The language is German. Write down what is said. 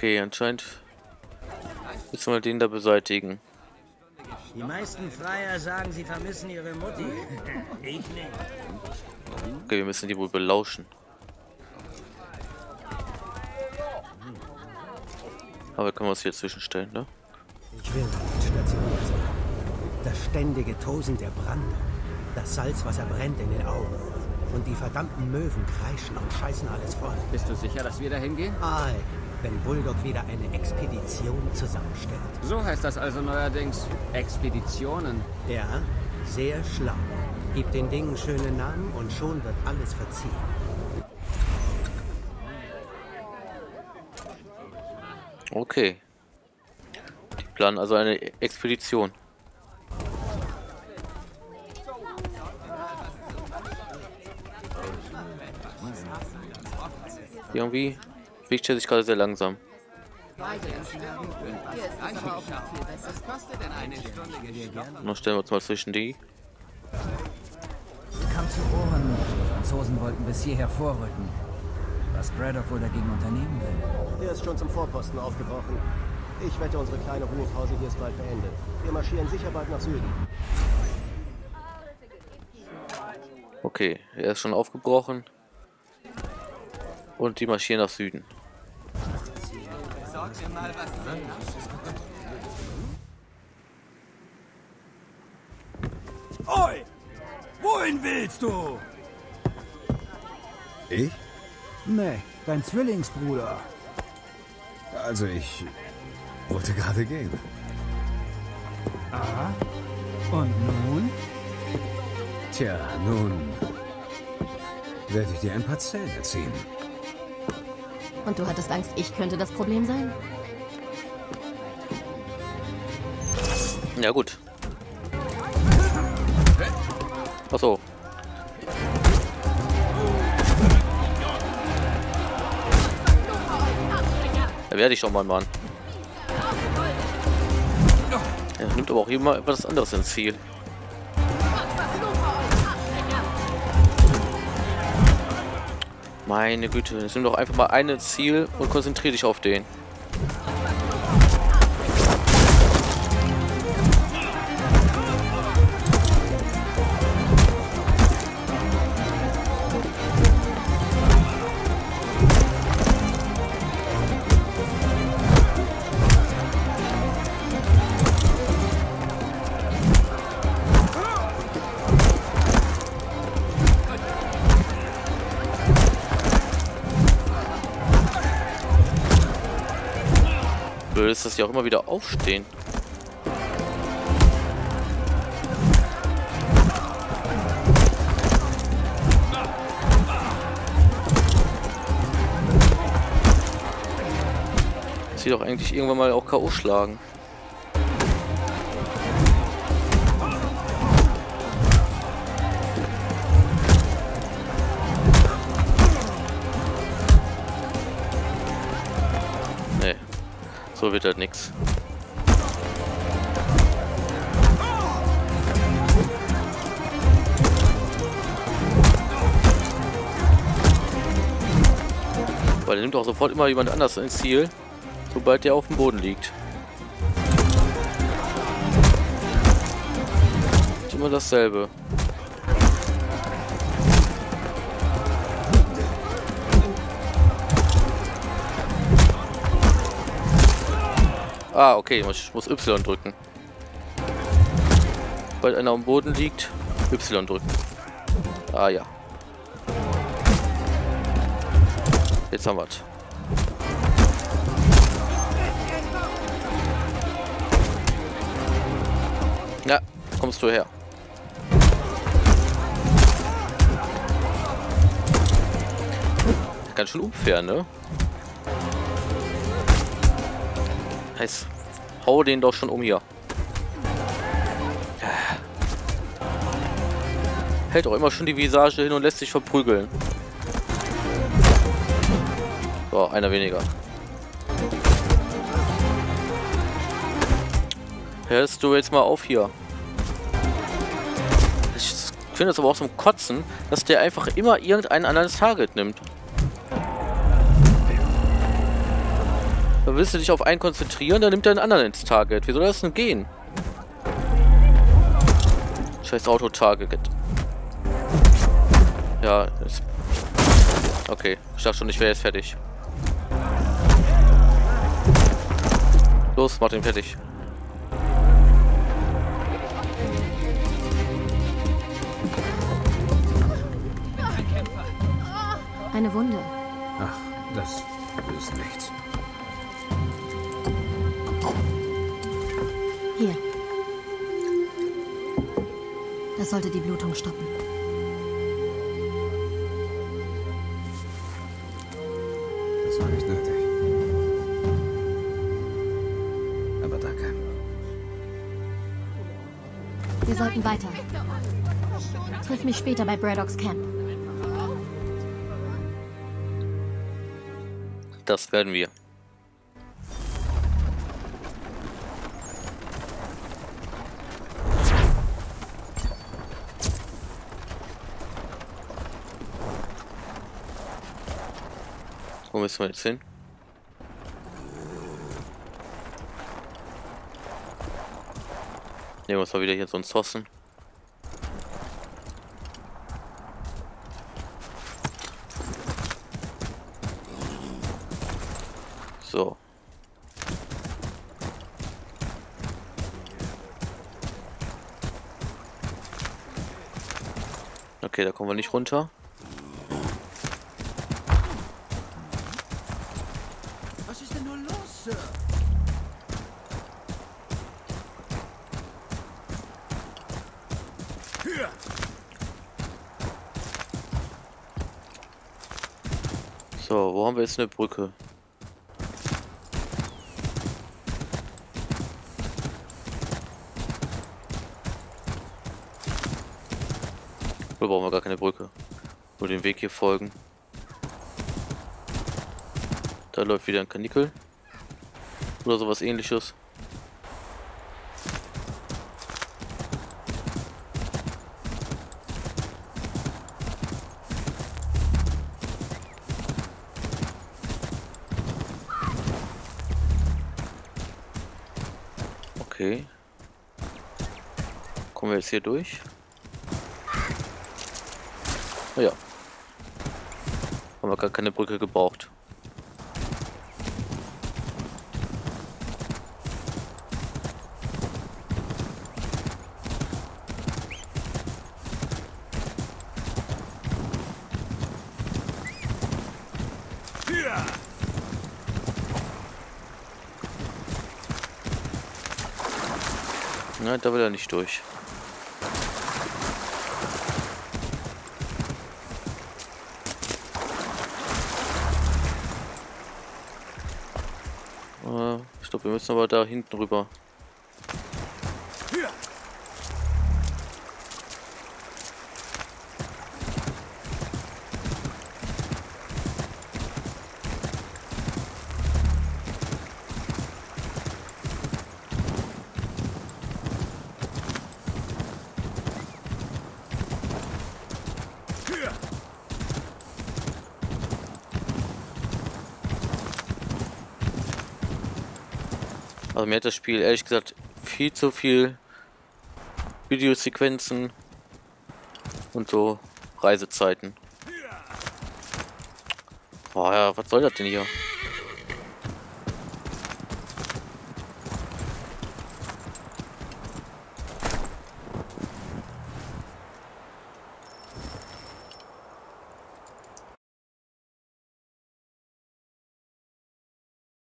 Okay, anscheinend müssen wir den da beseitigen. Die meisten Freier sagen, sie vermissen ihre Mutti. Ich nicht. Okay, wir müssen die wohl belauschen. Aber können wir uns hier zwischenstellen, ne? Ich will nicht stationiert sein. Das ständige Tosen der Brande, das Salzwasser brennt in den Augen. Und die verdammten Möwen kreischen und scheißen alles voll. Bist du sicher, dass wir da hingehen? Ei, wenn Bulldog wieder eine Expedition zusammenstellt. So heißt das also neuerdings. Expeditionen. Ja, sehr schlau. Gib den Dingen schöne Namen und schon wird alles verziehen. Okay. Die planen also eine Expedition. Irgendwie bewegt er sich gerade sehr langsam. Nun stellen wir uns mal zwischen die. Kam zu Ohren, die Franzosen wollten bis hierher vorrücken. Was Braddock wohl dagegen unternehmen will. Er ist schon zum Vorposten aufgebrochen. Ich wette, unsere kleine Ruhepause hier ist bald beendet. Wir marschieren sicher bald nach Süden. Okay, er ist schon aufgebrochen. Und die marschieren nach Süden. Oi! Wohin willst du? Ich? Nee, dein Zwillingsbruder. Also ich wollte gerade gehen. Aha. Und nun? Tja, nun werde ich dir ein paar Zähne ziehen. Und du hattest Angst, ich könnte das Problem sein? Ja gut. Achso. Da werde ich schon mal, Mann. Er nimmt aber auch immer etwas anderes ins Ziel. Meine Güte, nimm doch einfach mal ein Ziel und konzentriere dich auf den. Blöd ist, dass die auch immer wieder aufstehen. Sie doch eigentlich irgendwann mal auch K.O. schlagen. So wird halt nix. Weil er nimmt auch sofort immer jemand anders ins Ziel, sobald der auf dem Boden liegt. Immer dasselbe. Ah, okay, ich muss Y drücken. Sobald einer am Boden liegt, Y drücken. Ah ja. Jetzt haben wir's. Ja, kommst du her. Ganz schön unfair, ne? Heißt, hau den doch schon um hier. Hält auch immer schon die Visage hin und lässt sich verprügeln. So, einer weniger. Hörst du jetzt mal auf hier? Ich finde es aber auch zum Kotzen, dass der einfach immer irgendein anderes Target nimmt. Dann willst du dich auf einen konzentrieren, dann nimmt er einen anderen ins Target. Wie soll das denn gehen? Scheiß Auto-Target. Ja, ist... Okay, ich dachte schon, ich wäre jetzt fertig. Los, mach den fertig. Eine Wunde. Ach, das ist nichts. Hier. Das sollte die Blutung stoppen. Das war nicht nötig. Aber danke. Wir sollten weiter. Triff mich später bei Braddocks Camp. Das werden wir. Wo müssen wir jetzt hin? Nehmen wir uns mal wieder hier so ein Zossen. So. Okay, da kommen wir nicht runter. So, wo haben wir jetzt eine Brücke? Oder brauchen wir gar keine Brücke? Nur den Weg hier folgen. Da läuft wieder ein Kanickel. Oder sowas ähnliches. Okay. Kommen wir jetzt hier durch? Ah Ja. Haben wir gar keine Brücke gebraucht. Nein, da will er nicht durch. Äh, Ich glaube, wir müssen aber da hinten rüber. Also mir hat das Spiel ehrlich gesagt viel zu viel Videosequenzen und so Reisezeiten. Boah, ja, was soll das denn hier?